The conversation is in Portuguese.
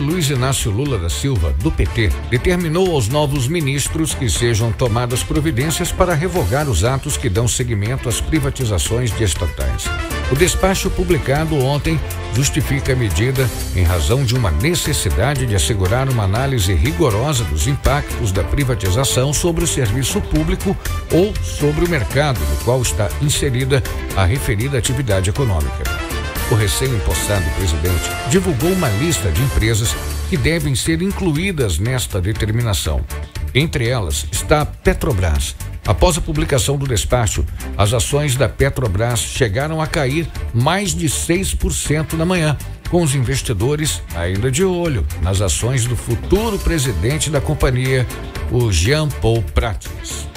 Luiz Inácio Lula da Silva, do PT, determinou aos novos ministros que sejam tomadas providências para revogar os atos que dão seguimento às privatizações de estatais. O despacho publicado ontem justifica a medida em razão de uma necessidade de assegurar uma análise rigorosa dos impactos da privatização sobre o serviço público ou sobre o mercado no qual está inserida a referida atividade econômica o recém-impostado presidente divulgou uma lista de empresas que devem ser incluídas nesta determinação. Entre elas está a Petrobras. Após a publicação do despacho, as ações da Petrobras chegaram a cair mais de 6% na manhã, com os investidores ainda de olho nas ações do futuro presidente da companhia, o Jean Paul Prates.